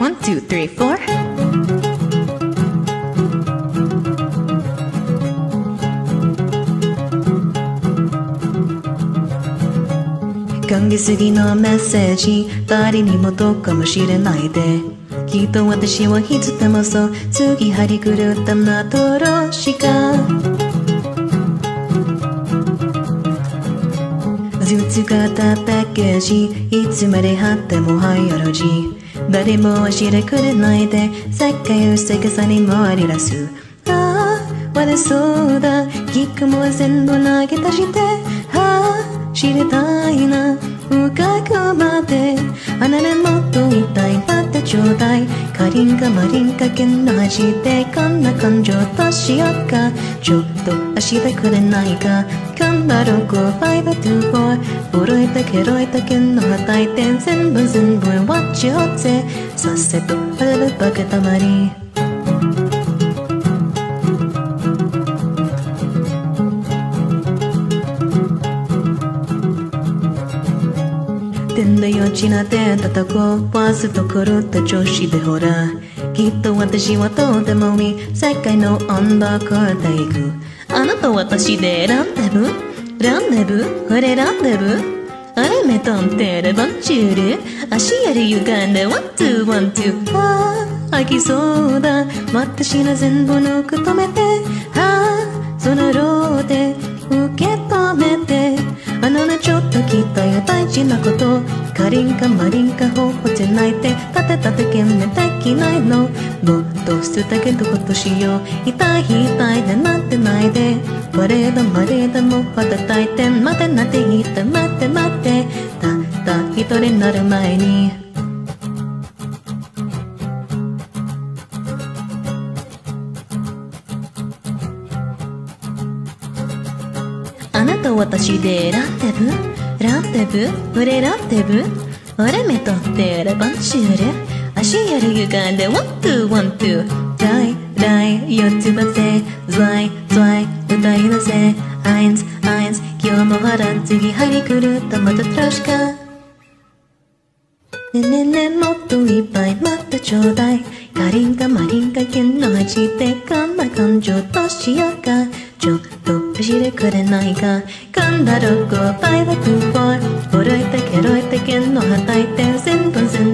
One, two, three, four. 考えすぎのメッセージ誰にもどうかもしれないできっと私はいつでもそう次張り狂った幻がずつ型パッケージいつまで貼ってもハイアロジー誰も教えてくれないで世界を逆さに回り出す。ああ悪そうだ。キックも全部投げ出して。ああ知りたいな。深くまで。あなたもっと痛い。待ってちょうだい。かりんかマリンか剣の味でこんな感情としようか。ちょっと足でくれないか。頑張ろう524ボロいたケロいた剣の叩いて全部全部終わっちゃうぜ。さっせとあれるバケたまり天の余地なて叩こうわずと狂った調子でほら。きっと私はとてもいい世界の温度超えていく。あなた私でランデブ？ランデブ？ーあれランデブ？あれ目とんてるボンチュール？足やり歪んでワンツーワンツー。ああ飽きそうだ。私の全部のく止めて。ああそのローで受けねちょっと聞いたよ大事なこと。かりんかまりんかほほて泣いて立て立てけんめできないのもっと捨てたけどことしよう。痛い痛いでなってないで。我だまれだもは叩いて。待てなって言って待って待って。たった一人になる前に。あなた私でランデブランデブ俺ランデブ俺目とってレバンシュール足やる歪んでワンツーワンツーライライ四つ葉せズワイズワイ歌い出せアインズアインズ今日も腹次張り狂ったまたトラシカねねねもっといっぱい待ってちょうだいかりんかまりんかけんの味でこんな感情どうしようかちょっと走れくれないかんだロゴ5 2 4震えたけろいたけのはたいてんせんと後でひ